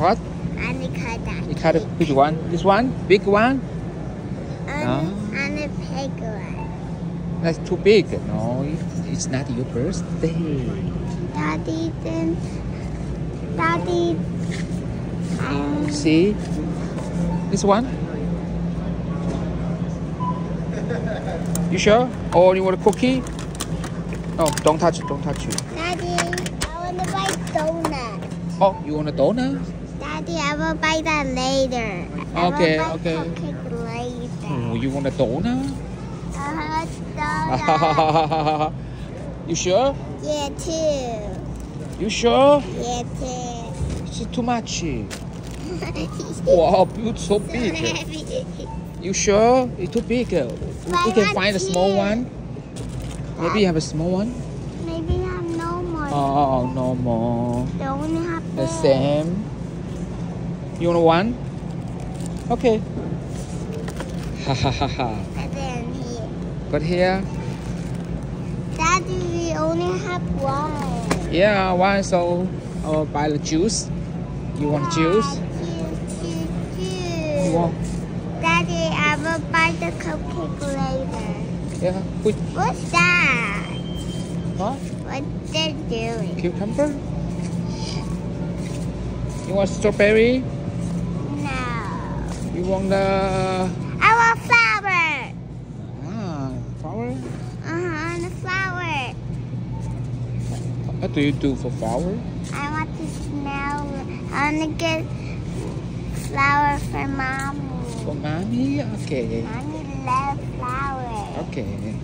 What? And the car You cut a big one. This one? Big one? And, No. and the big one. That's too big. No, it's not your birthday. Daddy then Daddy um, See? This one? You sure? Or you want a cookie? No, don't touch it, don't touch it. Daddy, I wanna buy donut. Oh, you want a donut? Daddy, I will buy that later. Okay, buy okay. Later. Oh, you want a donut? Uh-huh, donut. you sure? yeah, too. You sure? Yeah, too. It's too much. Wow, it's so big. You sure? It's too big. We can find a small one. Maybe you have a small one? Maybe I have no more. Oh, no more. They only have The same. You want one? Okay. Ha ha ha ha. And then here. But here, Daddy, we only have one. yeah, one. So I'll buy the juice. You want juice? Ah, juice, juice, juice. You want? Daddy, I will buy the cupcake later. Yeah. Put What's that? what? What they're doing? Cucumber? You want strawberry? You want the I want flower. ah flower? Uh-huh, the flower. What do you do for flower? I want to smell. I want to get flower for mommy. For mommy? Okay. Mommy loves flowers. Okay.